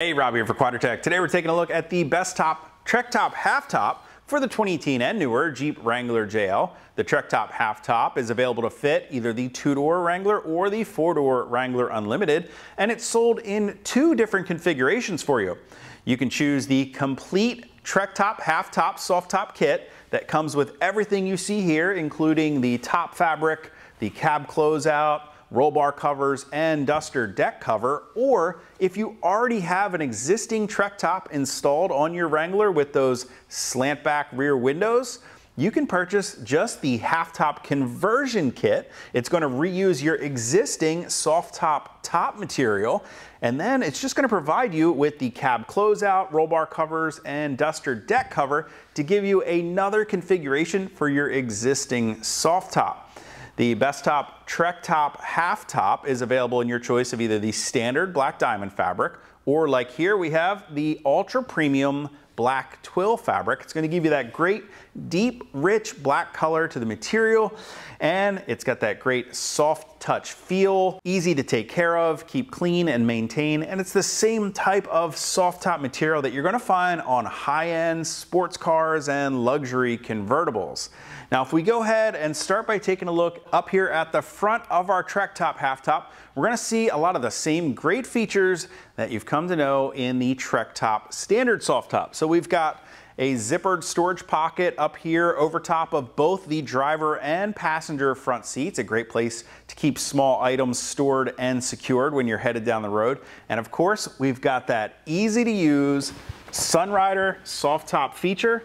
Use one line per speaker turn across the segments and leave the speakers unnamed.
Hey, Rob here for Quadratec. Today we're taking a look at the Bestop Trek Top half top for the 2018 and newer Jeep Wrangler JL. The Trektop half top is available to fit either the two-door Wrangler or the four-door Wrangler Unlimited, and it's sold in two different configurations for you. You can choose the complete Trektop half top soft top kit that comes with everything you see here, including the top fabric, the cab closeout, roll bar covers, and duster deck cover, or if you already have an existing Trektop installed on your Wrangler with those slant back rear windows, you can purchase just the half top conversion kit. It's going to reuse your existing soft top top material and then it's just going to provide you with the cab closeout, roll bar covers, and duster deck cover to give you another configuration for your existing soft top. The Bestop Trek Top Half Top is available in your choice of either the standard black diamond fabric or like here we have the ultra premium black twill fabric. It's gonna give you that great deep, rich black color to the material and it's got that great soft touch feel, easy to take care of, keep clean and maintain, and it's the same type of soft top material that you're gonna find on high-end sports cars and luxury convertibles. Now, if we go ahead and start by taking a look up here at the front of our Trektop half top, we're gonna see a lot of the same great features that you've come to know in the Trektop standard soft top. So we've got a zippered storage pocket up here over top of both the driver and passenger front seats. A great place to keep small items stored and secured when you're headed down the road. And of course, we've got that easy to use Sunrider soft top feature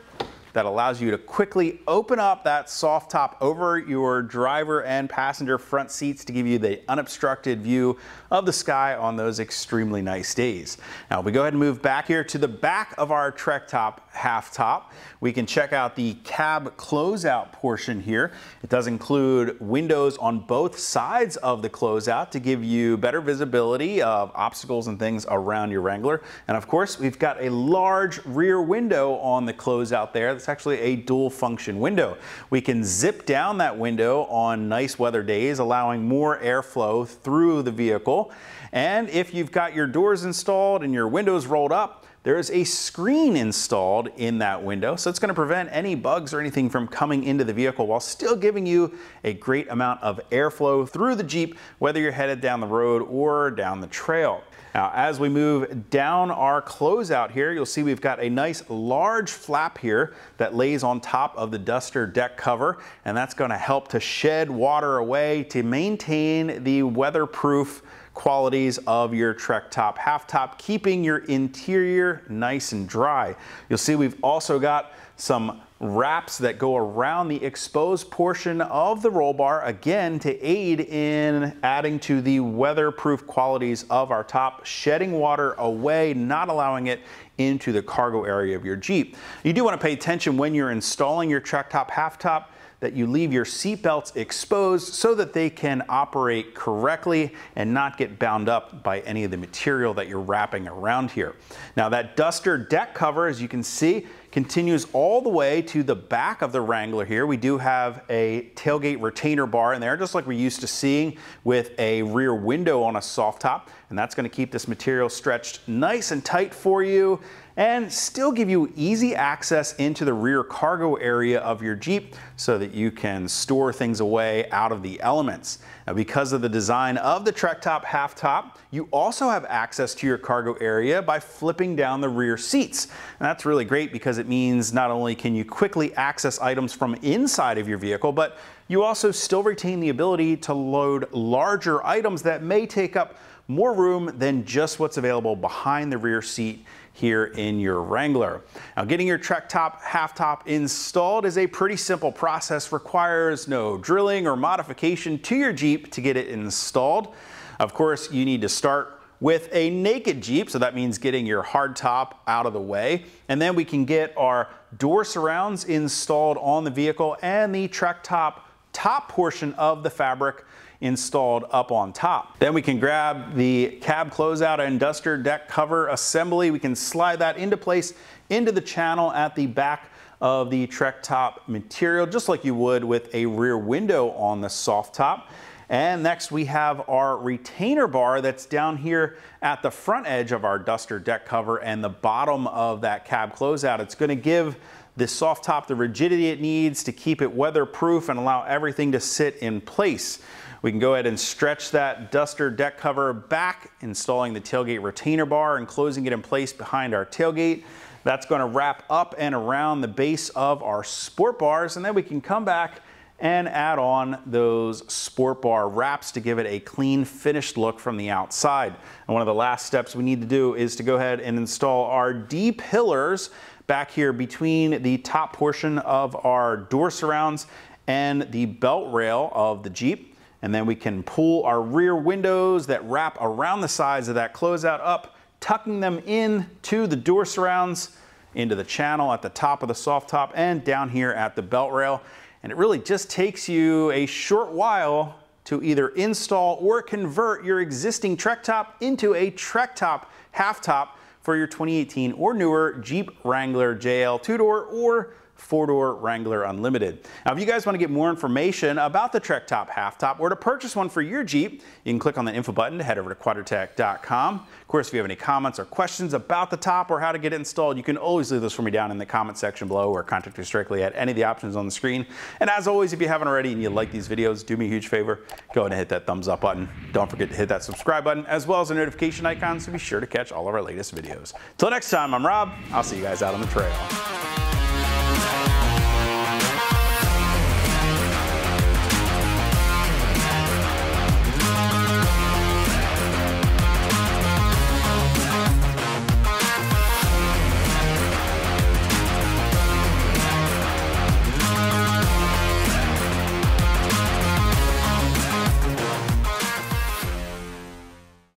that allows you to quickly open up that soft top over your driver and passenger front seats to give you the unobstructed view of the sky on those extremely nice days. Now we go ahead and move back here to the back of our Trektop half top. We can check out the cab closeout portion here. It does include windows on both sides of the closeout to give you better visibility of obstacles and things around your Wrangler. And of course, we've got a large rear window on the closeout there it's actually a dual function window. We can zip down that window on nice weather days, allowing more airflow through the vehicle. And if you've got your doors installed and your windows rolled up, there is a screen installed in that window, so it's going to prevent any bugs or anything from coming into the vehicle while still giving you a great amount of airflow through the Jeep, whether you're headed down the road or down the trail. Now, as we move down our closeout here, you'll see we've got a nice large flap here that lays on top of the Duster deck cover, and that's gonna help to shed water away to maintain the weatherproof qualities of your Trektop half top, keeping your interior nice and dry. You'll see we've also got some wraps that go around the exposed portion of the roll bar, again, to aid in adding to the weatherproof qualities of our top, shedding water away, not allowing it into the cargo area of your Jeep. You do want to pay attention when you're installing your Trektop half top that you leave your seat belts exposed so that they can operate correctly and not get bound up by any of the material that you're wrapping around here. Now that Duster deck cover, as you can see, continues all the way to the back of the Wrangler here. We do have a tailgate retainer bar in there, just like we're used to seeing with a rear window on a soft top. And that's gonna keep this material stretched nice and tight for you and still give you easy access into the rear cargo area of your Jeep so that you can store things away out of the elements. Now because of the design of the Trektop half top, you also have access to your cargo area by flipping down the rear seats. And that's really great because it means not only can you quickly access items from inside of your vehicle, but you also still retain the ability to load larger items that may take up more room than just what's available behind the rear seat here in your Wrangler. Now getting your Trektop half top installed is a pretty simple process, requires no drilling or modification to your Jeep to get it installed. Of course, you need to start with a naked Jeep, so that means getting your hard top out of the way. And then we can get our door surrounds installed on the vehicle and the Trektop top portion of the fabric installed up on top. Then we can grab the cab closeout and duster deck cover assembly. We can slide that into place into the channel at the back of the Trektop material, just like you would with a rear window on the soft top. And next we have our retainer bar that's down here at the front edge of our Duster deck cover and the bottom of that cab closeout. It's gonna give this soft top the rigidity it needs to keep it weatherproof and allow everything to sit in place. We can go ahead and stretch that Duster deck cover back, installing the tailgate retainer bar and closing it in place behind our tailgate. That's going to wrap up and around the base of our sport bars and then we can come back and add on those sport bar wraps to give it a clean finished look from the outside. And one of the last steps we need to do is to go ahead and install our D pillars back here between the top portion of our door surrounds and the belt rail of the Jeep. And then we can pull our rear windows that wrap around the sides of that closeout up, tucking them in to the door surrounds, into the channel at the top of the soft top and down here at the belt rail. And it really just takes you a short while to either install or convert your existing Trektop into a Trektop half top for your 2018 or newer Jeep Wrangler JL two-door or four-door Wrangler Unlimited. Now, if you guys want to get more information about the Trektop Half Top or to purchase one for your Jeep, you can click on the info button to head over to quadratec.com. Of course, if you have any comments or questions about the top or how to get it installed, you can always leave those for me down in the comment section below or contact us directly at any of the options on the screen. And as always, if you haven't already and you like these videos, do me a huge favor, go ahead and hit that thumbs up button. Don't forget to hit that subscribe button as well as the notification icon so be sure to catch all of our latest videos. Till next time, I'm Rob. I'll see you guys out on the trail.